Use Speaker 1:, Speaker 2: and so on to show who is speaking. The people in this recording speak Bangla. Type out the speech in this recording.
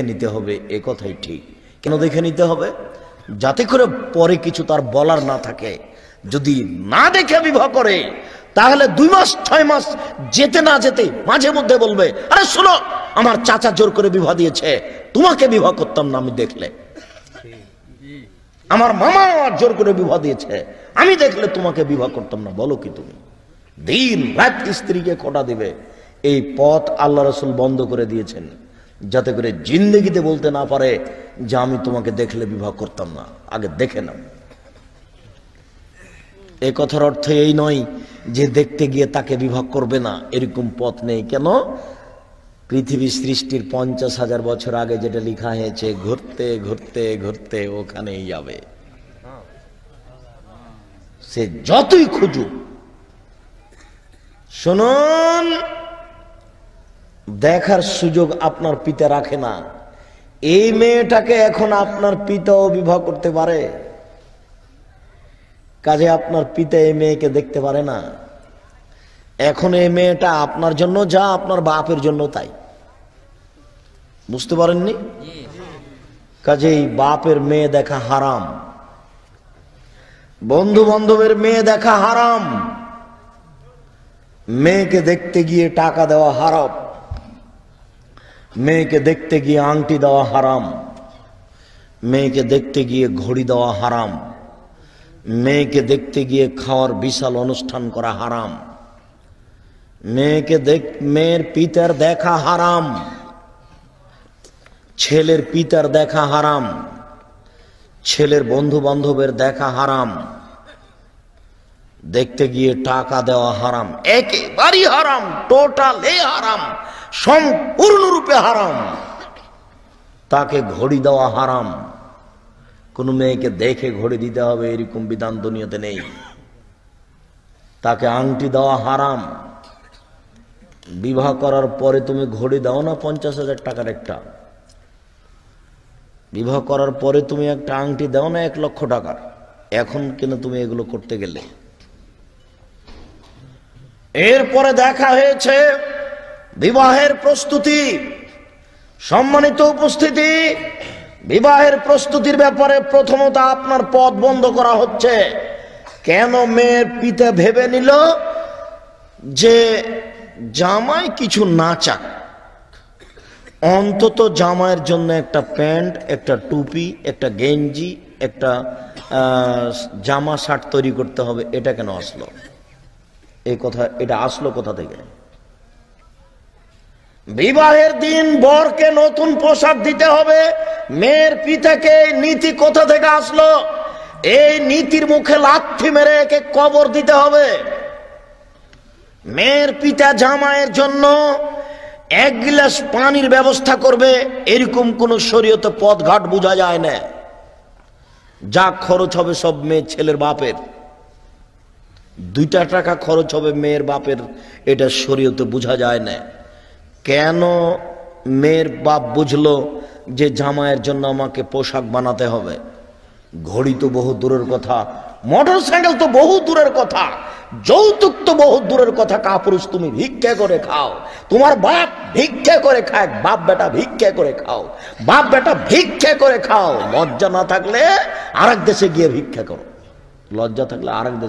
Speaker 1: দেখে নিতে হবে, এ কথাই ঠিক। কেন দেখে নিতে হবে? যাতে করে পরে কিছু তার বলার না থাকে। যদি না দেখে বিবাহ করে, তাহলে দুই মাস, ছয় মাস যেতে না যেতে মাঝে মধ্যে বলবে, আরে শোনো, আমার চাচা জোর করে বিবাহ দিয়েছে, তোমাকে বিবাহ করতাম না আমি দেখলে। আমার মামা আমার জোর করে বিবাহ দিয়েছে, আমি দেখলে তোমাকে বিবাহ করতাম না। বলো কি তুমি? দিন রাত স্ত্রীকে খোটা দিবে? এই পথ আল্লাহ রসুল বন্ধ করে দিয়েছেন। যাতে করে জিন্দগিতে বলতে না পারে যে আমি তোমাকে দেখলে বিবাহ করতাম না। আগে দেখে নাও। এ কথার অর্থ এই নয় যে দেখতে গিয়ে তাকে বিবাহ করবে না, এরকম পথ নেই। কেন? পৃথিবী সৃষ্টির পঞ্চাশ হাজার বছর আগে যেটা লেখা হয়েছে, ঘুরতে ঘুরতে ঘুরতে ওখানেই যাবে। সে যতই খুঁজুক, শুনুন দেখার সুযোগ আপনার পিতা রাখে না। এই মেয়েটাকে এখন আপনার পিতাও বিবাহ করতে পারে। কাজে আপনার পিতা এই মেয়েকে দেখতে পারে না। এখন এই মেয়েটা আপনার জন্য যা, আপনার বাপের জন্য তাই। বুঝতে পারেননি? কাজেই বাপের মেয়ে দেখা হারাম। বন্ধু বান্ধবের মেয়ে দেখা হারাম। মেয়েকে দেখতে গিয়ে টাকা দেওয়া হারাম। মেয়েকে দেখতে গিয়ে আংটি দেওয়া হারাম। মেয়েকে দেখতে গিয়ে ঘড়ি দেওয়া হারাম। মেয়েকে দেখতে গিয়ে খাওয়ার বিশাল অনুষ্ঠান করা হারাম। মেয়েকে দেখ, মেয়ের পিতার দেখা হারাম। ছেলের পিতার দেখা হারাম। ছেলের বন্ধু বান্ধবের দেখা হারাম। দেখতে গিয়ে টাকা দেওয়া হারাম, একেবারই হারাম, টোটালে হারাম, সম্পূর্ণরূপে হারাম। তাকে ঘড়ি দেওয়া হারাম। কোন মেয়েকে দেখে ঘড়ি দিতে হবে, এরকম বিধান দুনিয়াতে নেই। তাকে আংটি দেওয়া হারাম। বিবাহ করার পরে তুমি ঘড়ি দাও না পঞ্চাশ হাজার টাকার একটা। বিবাহ করার পরে তুমি একটা আংটি দাও না এক লক্ষ টাকার। এখন কেন তুমি এগুলো করতে গেলে। এরপরে দেখা হয়েছে বিবাহের প্রস্তুতি, সম্মানিত উপস্থিতি। বিবাহের প্রস্তুতির ব্যাপারে প্রথমত আপনার পথ বন্ধ করা হচ্ছে। কেন মেয়ের পিতা ভেবে নিল যে জামাই কিছু না চাক? অন্তত জামাইয়ের জন্য একটা প্যান্ট, একটা টুপি, একটা গেঞ্জি, একটা জামা শার্ট তৈরি করতে হবে, এটা কেন আসলো? এই কথা, এটা আসলো কোথা থেকে? বিবাহের দিন বরকে নতুন পোশাক দিতে হবে। মেয়ের পিতাকে নীতি কোথা থেকে আসলো? এই নীতির মুখে লাথি মেরে একে কবর দিতে হবে। মেয়ের পিতা জামাইয়ের জন্য এক গিলাস পানির ব্যবস্থা করবে, এরকম কোন শরীয়ত পথ ঘাট বোঝা যায় না। যা খরচ হবে সব মেয়ে ছেলের বাপের। দুইটা টাকা খরচ হবে মেয়ের বাপের, এটা শরীয়তে বোঝা যায় না। কেন মেয়ের বাপ বুঝলো যে জামাইয়ের জন্য আমাকে পোশাক বানাতে হবে? ঘড়ি তো বহু দূরের কথা মোটর সাইকেল তো বহু দূরের কথা, যৌতুক তো বহু দূরের কথা, কাপুরুষ তুমি ভিক্ষা করে খাও। তোমার বাপ ভিক্ষা করে খায় বাপ বেটা ভিক্ষা করে খাও। বাপ বেটা ভিক্ষা করে খাও। লজ্জা না থাকলে আরেক দেশে গিয়ে ভিক্ষা করো। লজ্জা থাকলে আরেক দেশে